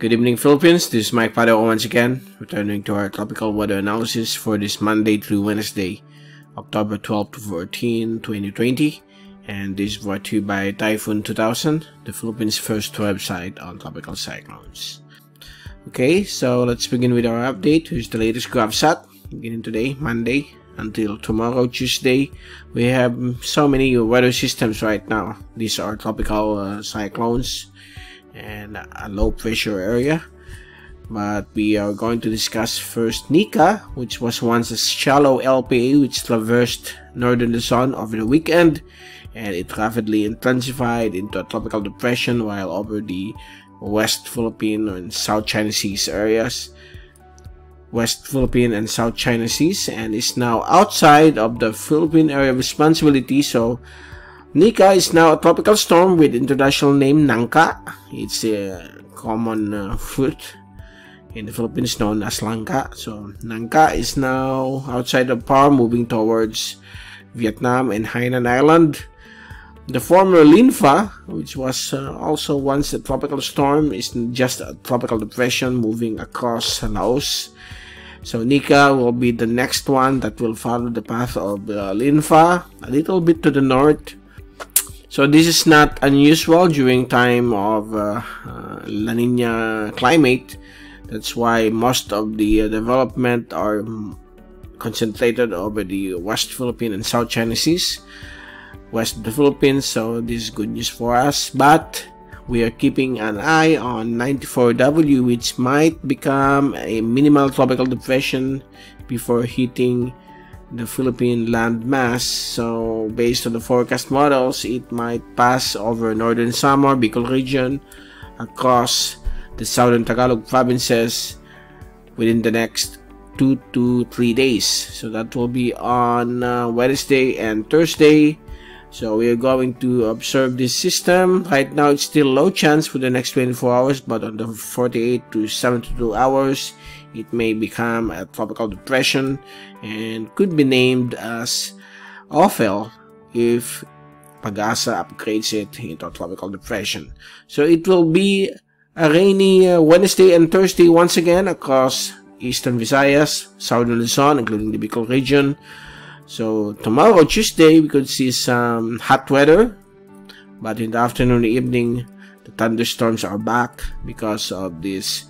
Good evening, Philippines. This is Mike Padua once again, returning to our tropical weather analysis for this Monday through Wednesday, October 12 to 14, 2020. And this is brought to you by Typhoon 2000, the Philippines' first website on tropical cyclones. Okay, so let's begin with our update. Here's the latest GravSat, beginning today, Monday, until tomorrow, Tuesday. We have so many weather systems right now. These are tropical uh, cyclones and a low pressure area. But we are going to discuss first Nika, which was once a shallow LPA which traversed northern Luzon over the weekend and it rapidly intensified into a tropical depression while over the West Philippine and South China Seas areas. West Philippine and South China Seas and is now outside of the Philippine area of responsibility so Nika is now a tropical storm with international name Nangka. It's a common uh, fruit in the Philippines known as langka. So Nangka is now outside of PAR moving towards Vietnam and Hainan Island. The former Linfa, which was uh, also once a tropical storm, is just a tropical depression moving across Laos. So Nika will be the next one that will follow the path of uh, Linfa, a little bit to the north so this is not unusual during time of uh, uh, La Nina climate. That's why most of the uh, development are concentrated over the West Philippine and South China Seas, west of the Philippines. So this is good news for us. But we are keeping an eye on 94W, which might become a minimal tropical depression before hitting the Philippine landmass. So based on the forecast models, it might pass over northern Samar, Bicol region, across the southern Tagalog provinces within the next two to three days. So that will be on uh, Wednesday and Thursday. So we are going to observe this system. Right now it's still low chance for the next 24 hours, but on the 48 to 72 hours, it may become a tropical depression and could be named as Ophel if Pagasa upgrades it into a tropical depression. So it will be a rainy uh, Wednesday and Thursday once again across eastern Visayas, southern Luzon, including the Bicol region. So tomorrow, Tuesday, we could see some hot weather, but in the afternoon and evening, the thunderstorms are back because of this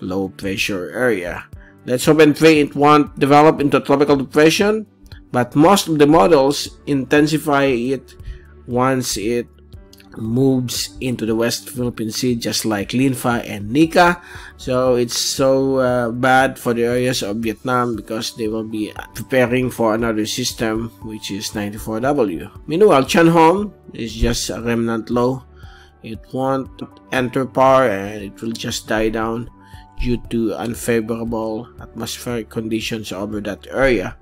low pressure area. Let's hope and pray it won't develop into a tropical depression, but most of the models intensify it once it moves into the West Philippine Sea just like Linfa and Nika. So it's so uh, bad for the areas of Vietnam because they will be preparing for another system which is 94W. Meanwhile, Chan-hom is just a remnant low. It won't enter PAR and it will just die down due to unfavorable atmospheric conditions over that area.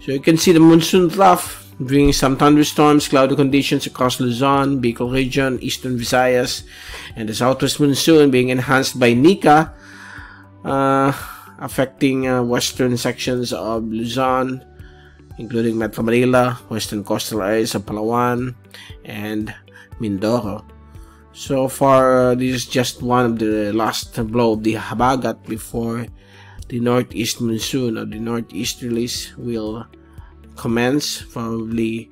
So you can see the monsoon trough bringing some thunderstorms, cloudy conditions across Luzon, Bicol region, eastern Visayas, and the southwest monsoon being enhanced by Nika, uh, affecting uh, western sections of Luzon, including Metro Manila, western coastal areas of Palawan, and Mindoro. So far, this is just one of the last blow of the Habagat before the northeast monsoon or the northeasterlies will commence probably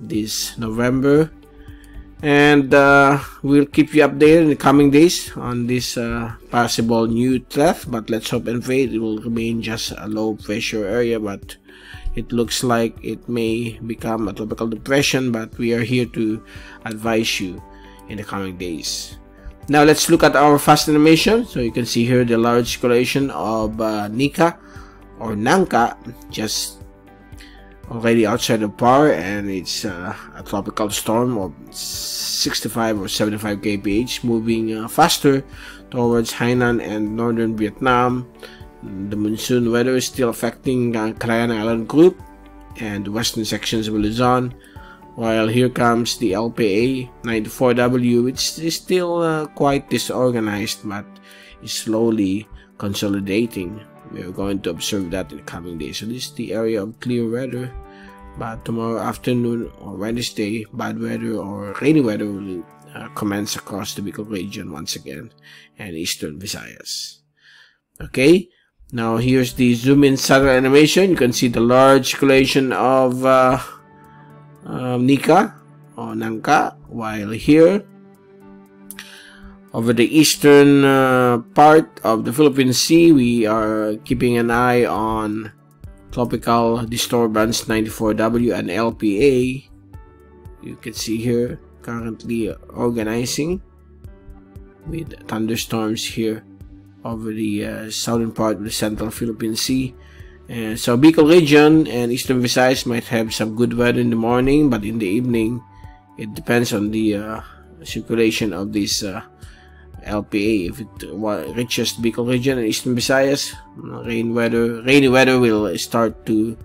this November. And uh, we'll keep you updated in the coming days on this uh, possible new threat but let's hope and pray it will remain just a low pressure area but it looks like it may become a tropical depression but we are here to advise you in the coming days. Now let's look at our fast animation. So you can see here the large circulation of uh, Nika or Nangka just already outside the PAR and it's uh, a tropical storm of 65 or 75 kph moving uh, faster towards Hainan and northern Vietnam. The monsoon weather is still affecting uh, Calayan Island group and the western sections of Luzon while here comes the LPA 94W which is still uh, quite disorganized but is slowly consolidating we are going to observe that in the coming days so this is the area of clear weather but tomorrow afternoon or Wednesday bad weather or rainy weather will uh, commence across the Bicol region once again and eastern Visayas. Okay, now here's the zoom in satellite animation. You can see the large collation of uh, uh, Nika or Nangka while here over the eastern uh, part of the Philippine Sea we are keeping an eye on tropical disturbance 94W and LPA you can see here currently organizing with thunderstorms here over the uh, southern part of the central Philippine Sea. And so Bicol region and eastern Visayas might have some good weather in the morning, but in the evening, it depends on the uh, circulation of this uh, LPA. If it reaches Bicol region and eastern Visayas, rain weather, rainy weather will start to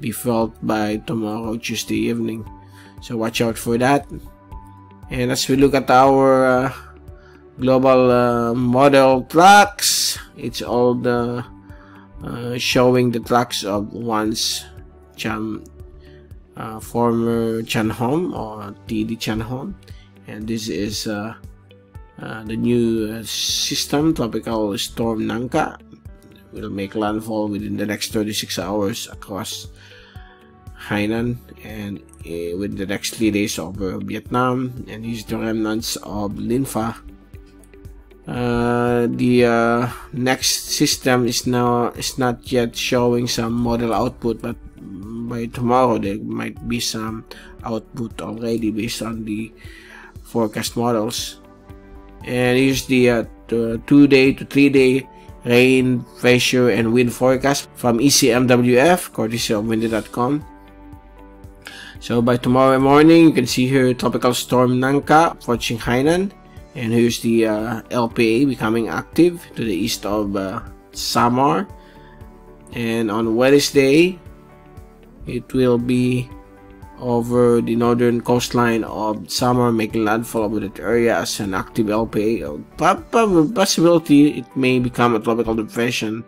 be felt by tomorrow Tuesday evening. So watch out for that. And as we look at our uh, global uh, model tracks, it's all the uh, showing the tracks of once Chan, uh, former Chan-hom or TD Chan-hom. And this is uh, uh, the new system, Tropical Storm Nangka, will make landfall within the next 36 hours across Hainan and uh, the next three days over Vietnam and use the remnants of Linfa. Uh, the uh, next system is now is not yet showing some model output but by tomorrow there might be some output already based on the forecast models and here's the, uh, two day to three day rain pressure and wind forecast from ECMWF courtesy of windy.com so by tomorrow morning, you can see here Tropical Storm Nangka approaching Hainan. And here's the uh, LPA becoming active to the east of uh, Samar. And on Wednesday, it will be over the northern coastline of Samar, making landfall over that area as an active LPA. Possibility it may become a tropical depression.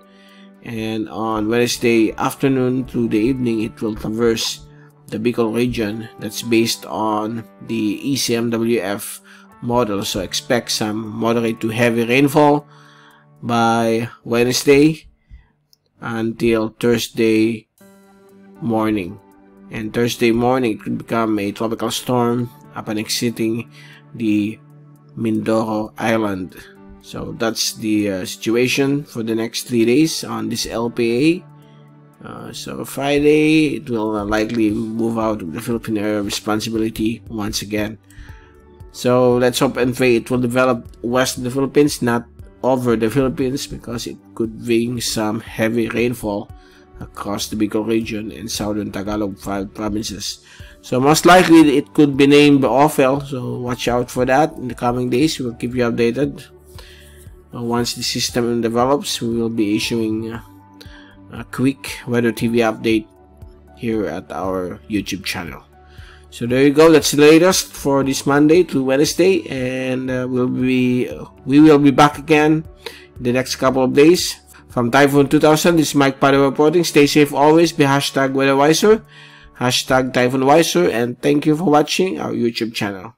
And on Wednesday afternoon to the evening, it will traverse the Bicol region that's based on the ECMWF model. So expect some moderate to heavy rainfall by Wednesday until Thursday morning. And Thursday morning it could become a tropical storm upon exiting the Mindoro Island. So that's the uh, situation for the next three days on this LPA. Uh, so Friday, it will likely move out of the Philippine area responsibility once again. So let's hope and pray it will develop west of the Philippines, not over the Philippines, because it could bring some heavy rainfall across the Bicol region and southern Tagalog provinces. So most likely it could be named Ophel, so watch out for that in the coming days. We'll keep you updated. Uh, once the system develops, we will be issuing uh, a quick weather TV update here at our YouTube channel. So there you go. That's the latest for this Monday to Wednesday, and uh, we'll be we will be back again in the next couple of days. From Typhoon 2000, this is Mike Padua reporting. Stay safe always. Be hashtag WeatherWiser, hashtag TyphoonWiser, and thank you for watching our YouTube channel.